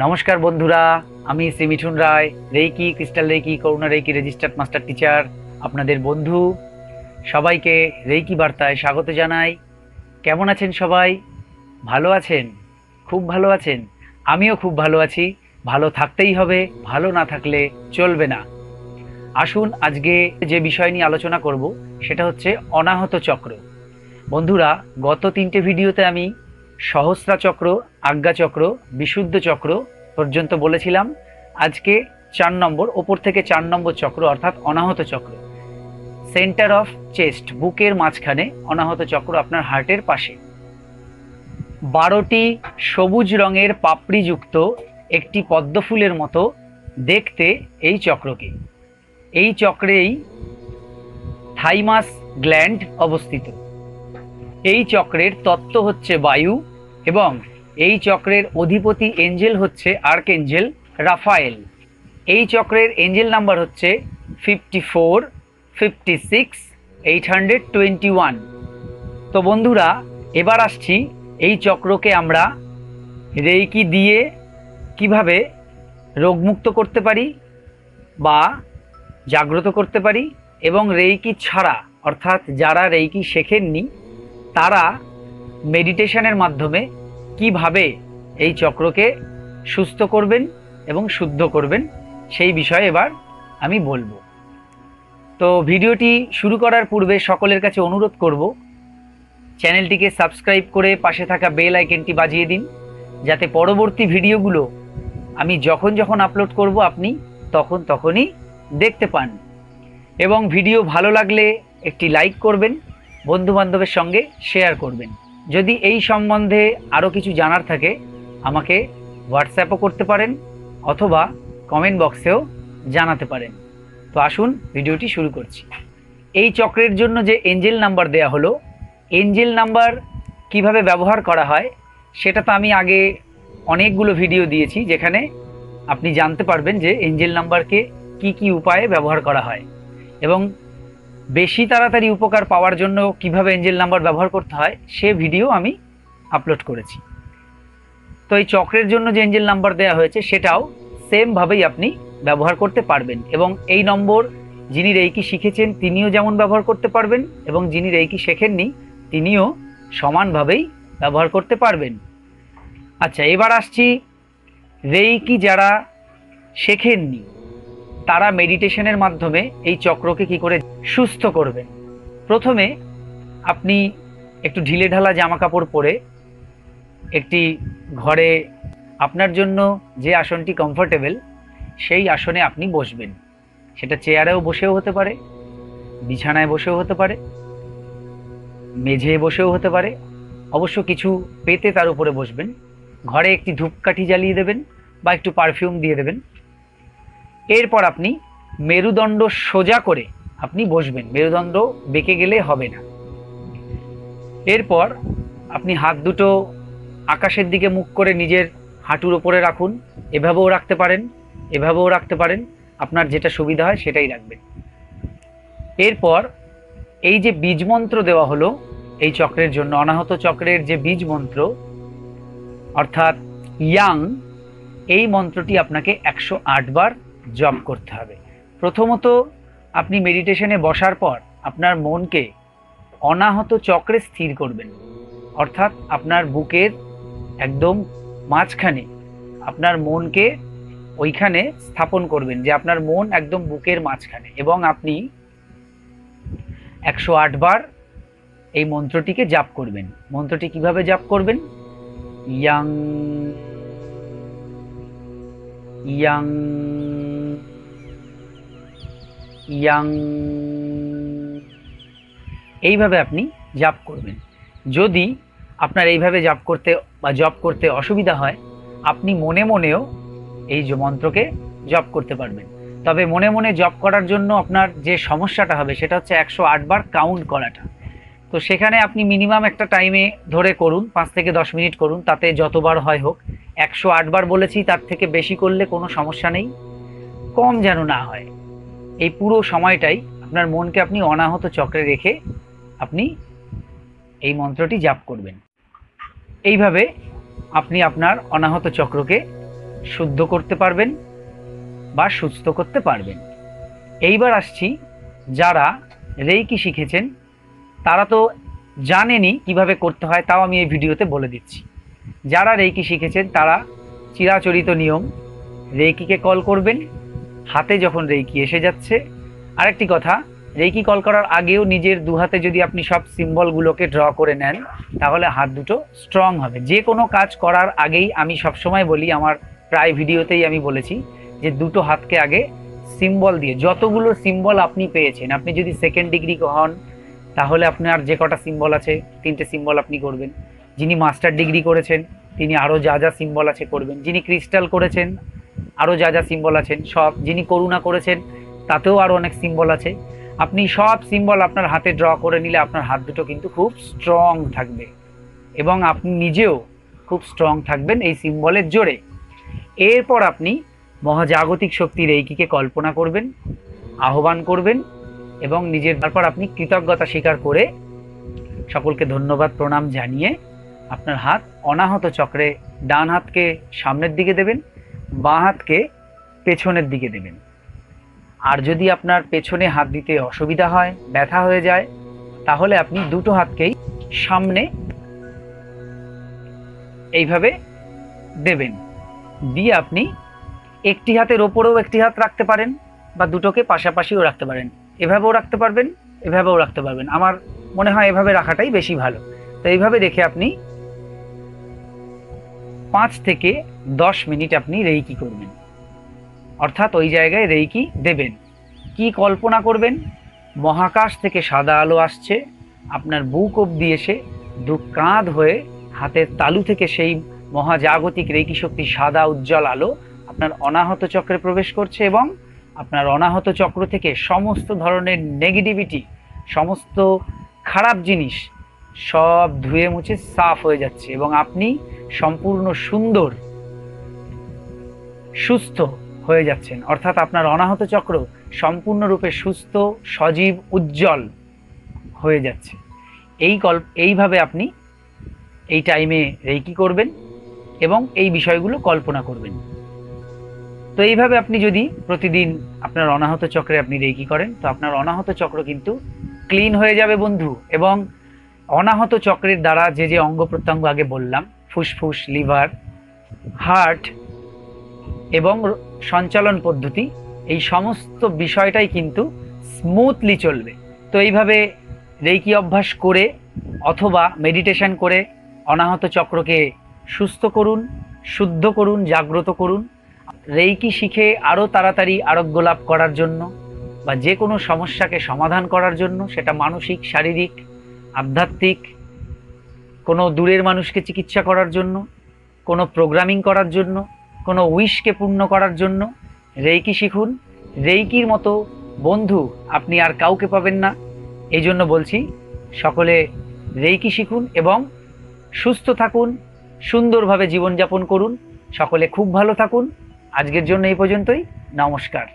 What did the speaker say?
নমস্কার বন্ধুরা, আমি Shri Mithun Roy, reiki, crystal reiki, Karuna reiki, registered master teacher, আপনাদের বন্ধু। সবাইকে রেইকি বার্তায় স্বাগত জানাই। কেমন আছেন সবাই? ভালো আছেন? খুব ভালো আছেন? আমিও খুব ভালো আছি। ভালো থাকতেই হবে, ভালো না থাকলে চলবে না। আসুন আজকে যে বিষয় নিয়ে আলোচনা করব, সেটা হচ্ছে অনাহত চক্র। বন্ধুরা, গত তিনটে ভিডিওতে আমি সহস্রা চক্র আজ্ঞা চক্র, বিশুদ্ধ চক্র পর্যন্ত বলেছিলাম। আজকে চার নম্বর, ওপর থেকে চার নম্বর চক্র অর্থাৎ অনাহত চক্র। সেন্টার অফ চেস্ট বুকের মাঝখানে অনাহত চক্র আপনার হার্টের পাশে। বারোটি সবুজ রঙের পাপড়িযুক্ত একটি পদ্মফুলের মতো দেখতে এই চক্রকে। এই চক্রেই থাইমাস গ্ল্যান্ড অবস্থিত। এই চক্রের তত্ত্ব হচ্ছে বায়ু এবং এই চক্রের অধিপতি এঞ্জেল হচ্ছে আর্ক এঞ্জেল রাফায়েল। এই চক্রের এঞ্জেল নাম্বার হচ্ছে fifty four, fifty six, eight hundred twenty one. তো বন্ধুরা, এবার আসছি এই চক্রকে আমরা রেইকি দিয়ে কীভাবে রোগমুক্ত করতে পারি বা জাগ্রত করতে পারি এবং রেইকি ছাড়া, অর্থাৎ যারা রেইকি শেখেননি, তারা মেডিটেশনের মাধ্যমে কীভাবে এই চক্রকে সুস্থ করবেন এবং শুদ্ধ করবেন সেই বিষয়ে এবার আমি বলব। তো ভিডিওটি শুরু করার পূর্বে সকলের কাছে অনুরোধ করব, চ্যানেলটিকে সাবস্ক্রাইব করে পাশে থাকা বেল আইকনটি বাজিয়ে দিন, যাতে পরবর্তী ভিডিওগুলো আমি যখন যখন আপলোড করব, আপনি তখন তখনই দেখতে পান। এবং ভিডিও ভালো লাগলে একটি লাইক করবেন বন্ধু বান্ধবের সঙ্গে শেয়ার করবেন। যদি এই সম্বন্ধে আরও কিছু জানার থাকে, আমাকে হোয়াটসঅ্যাপও করতে পারেন অথবা কমেন্ট বক্সেও জানাতে পারেন। তো আসুন, ভিডিওটি শুরু করছি। এই চক্রের জন্য যে এঞ্জেল নাম্বার দেয়া হলো এঞ্জেল নাম্বার কীভাবে ব্যবহার করা হয়, সেটা তো আমি আগে অনেকগুলো ভিডিও দিয়েছি, যেখানে আপনি জানতে পারবেন যে এঞ্জেল নাম্বারকে কি কি উপায়ে ব্যবহার করা হয়। এবং বেশি তাড়াতাড়ি উপকার পাওয়ার জন্য কীভাবে এঞ্জেল নাম্বার ব্যবহার করতে হয়, সে ভিডিও আমি আপলোড করেছি। তো এই চক্রের জন্য যে এঞ্জেল নাম্বার দেওয়া হয়েছে, সেটাও সেমভাবেই আপনি ব্যবহার করতে পারবেন এবং এই নম্বর যিনি রেইকি শিখেছেন, তিনিও যেমন ব্যবহার করতে পারবেন এবং যিনি রেইকি শেখেননি, তিনিও সমানভাবেই ব্যবহার করতে পারবেন। আচ্ছা এবার আসছি রেইকি যারা শেখেননি, তারা মেডিটেশনের মাধ্যমে এই চক্রকে কি করে সুস্থ করবেন। প্রথমে আপনি একটু ঢিলে ঢালা জামা কাপড় পরে একটি ঘরে আপনার জন্য যে আসনটি কমফোর্টেবল সেই আসনে আপনি বসবেন। সেটা চেয়ারেও বসেও হতে পারে, বিছানায় বসেও হতে পারে মেঝে বসেও হতে পারে, অবশ্য কিছু পেতে তার উপরে বসবেন। ঘরে একটি ধূপকাঠি জ্বালিয়ে দেবেন বা একটু পারফিউম দিয়ে দেবেন। এরপর আপনি মেরুদণ্ড সোজা করে আপনি বসবেন, মেরুদণ্ড বেঁকে গেলে হবে না। এরপর আপনি হাত দুটো আকাশের দিকে মুখ করে নিজের হাঁটুর ওপরে রাখুন, এভাবেও রাখতে পারেন, এভাবেও রাখতে পারেন, আপনার যেটা সুবিধা হয় সেটাই রাখবেন। এরপর এই যে বীজ মন্ত্র দেওয়া হলো, এই চক্রের জন্য, অনাহত চক্রের যে বীজ মন্ত্র, অর্থাৎ ইয়াং, এই মন্ত্রটি আপনাকে একশো আট বার জপ করতে হবে। প্রথমত আপনি মেডিটেশনে বসার পর আপনার মনকে অনাহত চক্রে স্থির করবেন। অর্থাৎ আপনার বুকের একদম মাঝখানে আপনার মনকে ওইখানে স্থাপন করবেন যে আপনার মন একদম বুকের মাঝখানে এবং আপনি একশো বার এই মন্ত্রটিকে জাপ করবেন। মন্ত্রটি কীভাবে জাপ করবেন? ইয়াং ইয়াং ইয়াং। এইভাবে আপনি জাপ করবেন। যদি আপনার এইভাবে জাপ করতে, বা জপ করতে অসুবিধা হয়, আপনি মনে মনেও এই মন্ত্রকে জপ করতে পারবেন। তবে মনে মনে জপ করার জন্য আপনার যে সমস্যাটা হবে, সেটা হচ্ছে একশো বার কাউন্ট করাটা। তো সেখানে আপনি মিনিমাম একটা টাইমে ধরে করুন, পাঁচ থেকে দশ মিনিট করুন, তাতে যতবার হয় হোক, একশো বার বলেছি, তার থেকে বেশি করলে কোনো সমস্যা নেই। কম যেন না হয়। এই পুরো সময়টাই আপনার মনকে আপনি অনাহত চক্রে রেখে আপনি এই মন্ত্রটি জাপ করবেন। এইভাবে আপনি আপনার অনাহত চক্রকে শুদ্ধ করতে পারবেন বা সুস্থ করতে পারবেন। এইবার আসছি যারা রেইকি শিখেছেন, তারা তো জানেনই কীভাবে করতে হয়, তাও আমি এই ভিডিওতে বলে দিচ্ছি। যারা রেইকি শিখেছেন, তারা চিরাচরিত নিয়ম, রেইকিকে কল করবেন হাতে যখন রেইকি এসে যাচ্ছে, আরেকটি কথা, রেইকি কল করার আগেও নিজের দু হাতে যদি আপনি সব সিম্বলগুলোকে ড্র করে নেন, তাহলে হাত দুটো স্ট্রং হবে। যে কোনো কাজ করার আগেই আমি সবসময় বলি, আমার প্রায় ভিডিওতেই আমি বলেছি, যে দুটো হাতকে আগে সিম্বল দিয়ে, যতগুলো সিম্বল আপনি পেয়েছেন, আপনি যদি সেকেন্ড ডিগ্রি হন, তাহলে আপনার যে কটা সিম্বল আছে, তিনটে সিম্বল আপনি করবেন। যিনি মাস্টার ডিগ্রি করেছেন, তিনি আরও যা যা সিম্বল আছে করবেন। যিনি ক্রিস্টাল করেছেন আরও যা যা সিম্বল আছেন, সব যিনি করুণা করেছেন, তাতেও আরও অনেক সিম্বল আছে। আপনি সব সিম্বল আপনার হাতে ড্র করে নিলে আপনার হাত দুটো কিন্তু খুব স্ট্রং থাকবে। এবং আপনি নিজেও খুব স্ট্রং থাকবেন এই সিম্বলের জোরে। এরপর আপনি মহাজাগতিক শক্তির এইকিকে কল্পনা করবেন, আহ্বান করবেন, এবং নিজের তারপর আপনি কৃতজ্ঞতা স্বীকার করে সকলকে ধন্যবাদ প্রণাম জানিয়ে আপনার হাত অনাহত চক্রে ডান হাতকে সামনের দিকে দেবেন বাঁ হাতকে পেছনের দিকে দেবেন। আর যদি আপনার পেছনে হাত দিতে অসুবিধা হয়, ব্যথা হয়ে যায়, তাহলে আপনি দুটো হাতকেই সামনে এইভাবে দেবেন। দিয়ে আপনি একটি হাতের ওপরেও একটি হাত রাখতে পারেন বা দুটোকে পাশাপাশিও রাখতে পারেন। এভাবেও রাখতে পারবেন, এভাবেও রাখতে পারবেন। আমার মনে হয় এভাবে রাখাটাই বেশি ভালো। তো এইভাবে রেখে আপনি পাঁচ থেকে দশ মিনিট আপনি রেইকি করবেন। অর্থাৎ ওই জায়গায় রেইকি দেবেন। কি কল্পনা করবেন? মহাকাশ থেকে সাদা আলো আসছে, আপনার বুক অব্দি এসে দু কাঁধ হয়ে হাতের তালু থেকে সেই মহাজাগতিক রেইকি শক্তি সাদা উজ্জ্বল আলো আপনার অনাহত চক্রে প্রবেশ করছে এবং আপনার অনাহত চক্র থেকে সমস্ত ধরনের নেগেটিভিটি সমস্ত খারাপ জিনিস সব ধুয়ে মুছে সাফ হয়ে যাচ্ছে এবং আপনি সম্পূর্ণ সুন্দর, সুস্থ হয়ে যাচ্ছেন। অর্থাৎ আপনার অনাহত চক্র সম্পূর্ণরূপে সুস্থ, সজীব, উজ্জ্বল হয়ে যাচ্ছে। এই কল্প এইভাবে আপনি এই টাইমে রেকি করবেন এবং এই বিষয়গুলো কল্পনা করবেন। তো এইভাবে আপনি যদি প্রতিদিন আপনার অনাহত চক্রে আপনি রেকি করেন, তো আপনার অনাহত চক্র কিন্তু ক্লিন হয়ে যাবে বন্ধু এবং অনাহত চক্রের দ্বারা যে যে অঙ্গ প্রত্যঙ্গ আগে বললাম, ফুসফুস, লিভার, হার্ট এবং সঞ্চালন পদ্ধতি, এই সমস্ত বিষয়টাই কিন্তু স্মুথলি চলবে। তো এইভাবে রেকি অভ্যাস করে অথবা মেডিটেশন করে অনাহত চক্রকে সুস্থ করুন, শুদ্ধ করুন, জাগ্রত করুন। রেইকি শিখে আরও তাড়াতাড়ি আরোগ্য লাভ করার জন্য বা যে কোনো সমস্যাকে সমাধান করার জন্য, সেটা মানসিক, শারীরিক আধ্যাত্মিক, কোনো দূরের মানুষকে চিকিৎসা করার জন্য, কোনো প্রোগ্রামিং করার জন্য, কোনো উইশকে পূর্ণ করার জন্য, রেইকি শিখুন। রেইকির মতো বন্ধু আপনি আর কাউকে পাবেন না। এই জন্য বলছি, সকলে রেইকি শিখুন এবং সুস্থ থাকুন, সুন্দরভাবে জীবনযাপন করুন। সকলে খুব ভালো থাকুন। আজকের জন্য এই পর্যন্তই। নমস্কার।